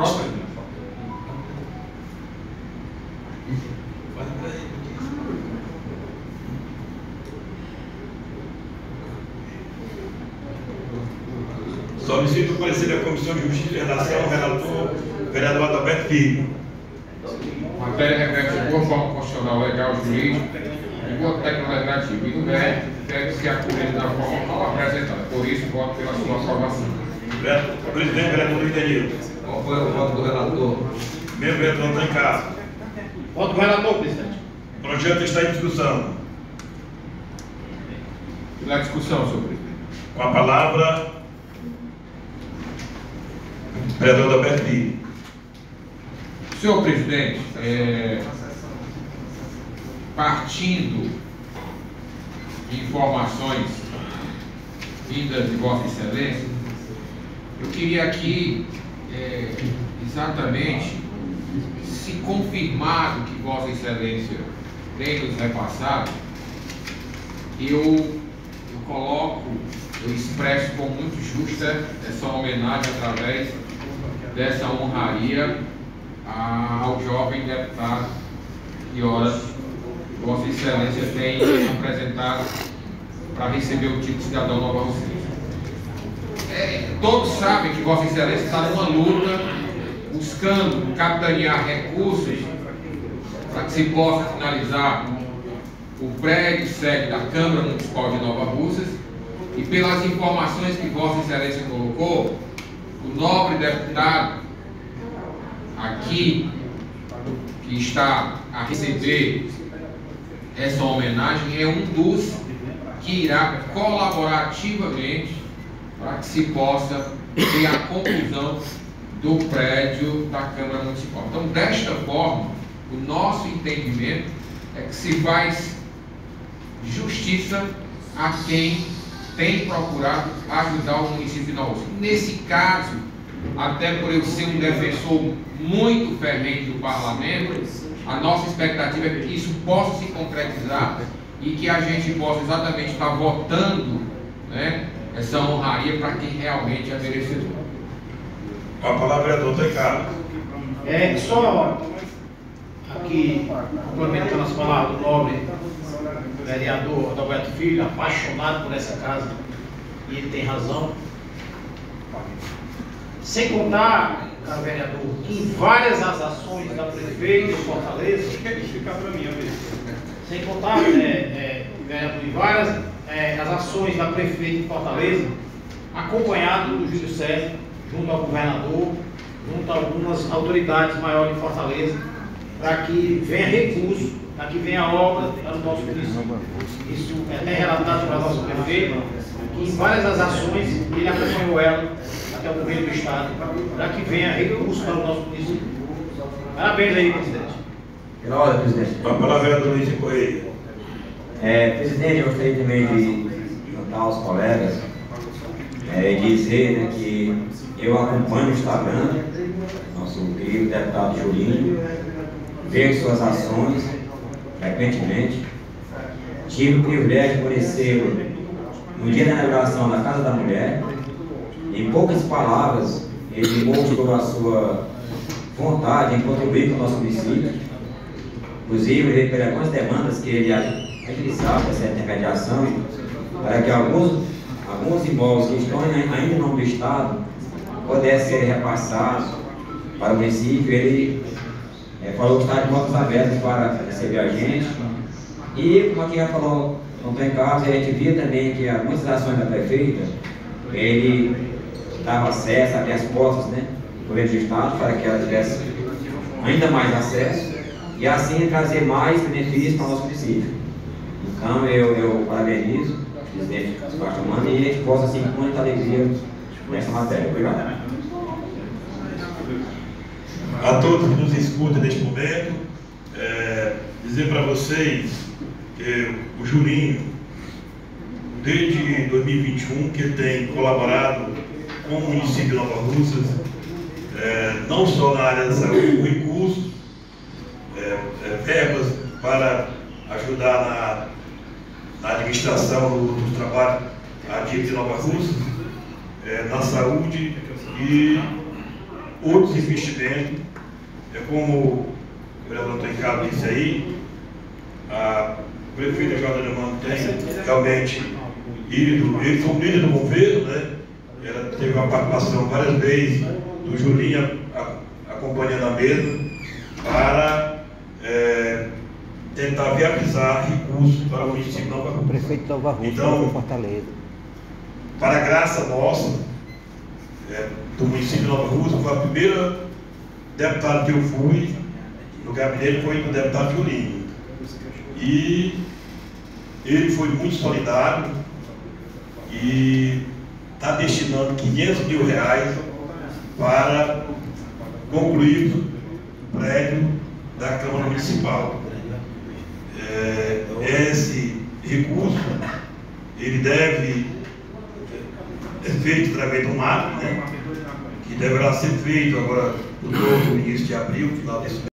Próximo, presidente. Solicito o parecer da Comissão de Justiça e Redação, relator, vereador Adalberto Filho. Matéria reveste boa forma constitucional, legal, jurídica e boa técnica legislativa. E do mérito deve-se acolher da forma mal apresentada. Por isso, voto pela sua aprovação. Presidente, vereador Luiz Danilo. Qual foi o voto do relator? Membro vereador Antônio Castro. Voto do relator, presidente. O projeto está em discussão. Na discussão, senhor presidente. Com a palavra, vereador Adalberto Filho. Senhor presidente, é, partindo de informações vindas de Vossa Excelência, eu queria aqui é, exatamente se confirmado que Vossa Excelência tem nos repassado, eu, eu coloco, eu expresso com muito justa essa homenagem através dessa honraria ao jovem deputado que horas Vossa Excelência tem apresentado para receber o título de cidadão Nova Rússia. Todos sabem que Vossa Excelência está numa luta buscando capitanear recursos para que se possa finalizar o prédio sede da Câmara Municipal de Nova Russas. E pelas informações que Vossa Excelência colocou, o nobre deputado aqui que está a receber essa homenagem é um dos que irá colaborar ativamente para que se possa ter a conclusão do prédio da Câmara Municipal. Então, desta forma, o nosso entendimento é que se faz justiça a quem tem procurado ajudar o município de Nova. Nesse caso, até por eu ser um defensor muito fervente do parlamento, a nossa expectativa é que isso possa se concretizar e que a gente possa exatamente estar votando né, essa honraria para quem realmente é merecedor. Com a palavra, vereador Antônio Carlos. É, só aqui, complementando as palavras do nobre vereador Adalberto Filho, apaixonado por essa casa, e ele tem razão. Sem contar, caro vereador, que em várias as ações da prefeita de Fortaleza, sem contar, é, é, vereador, em várias é, as ações da prefeita de Fortaleza, acompanhado do Júlio César, junto ao governador, junto a algumas autoridades maiores de Fortaleza, para que venha recurso, para que venha obra para o nosso município. Isso é até relatado para nosso prefeito, que em várias das ações ele acompanhou ela até o governo do Estado, para que venha recurso para o nosso município. Parabéns aí, presidente. Ordem, presidente. A palavra, vereador Luiz Correia. É, presidente, eu gostaria também de juntar aos colegas é, e dizer né, que eu acompanho o Instagram, nosso querido deputado Julinho, vejo suas ações frequentemente. Tive o privilégio de conhecê-lo no dia da inauguração da Casa da Mulher. Em poucas palavras, ele mostrou a sua vontade em contribuir com o nosso município. Inclusive, pelas algumas demandas que ele agilizava essa intermediação para que alguns, alguns imóveis que estão ainda no nome do Estado pudessem ser repassados para o município. Ele é, falou que está de portas abertas para receber a gente. E, como aqui já falou, tem caso, a gente via também que algumas ações da prefeita, ele dava acesso, abria as portas né, governo do Estado para que ela tivesse ainda mais acesso e assim trazer mais benefícios para o nosso município. Então eu, eu parabenizo o presidente Sebastião Mano e a gente possa assim com muita alegria nessa matéria. Obrigado. A todos que nos escutam neste momento, é, dizer para vocês que o Julinho, desde 2021, que tem colaborado com o município de Nova Russas, é, não só na área da saúde, com recursos, é, é, verbas para ajudar na, na administração do- dos trabalhos ativos de Nova Russas, é, na saúde e outros investimentos. É como o vereador Carlos disse aí, a prefeita Jordan Lemano tem realmente ido, ele foi um líder do governo, né? Ela teve uma participação várias vezes do Julinho acompanhando a mesa para é, recursos para o município de Nova O Rússia. prefeito de Nova Rússia Então- Fortaleza. Para a graça nossa, é, do município de Nova Rússia, foi a primeira deputada que eu fui no gabinete foi do deputado Julinho. E ele foi muito solidário e está destinando 500 mil reais para concluir o prédio da Câmara Municipal. É, esse recurso, ele deve é feito através do MAP, né? que deverá ser feito agora no início de abril, final desse mês.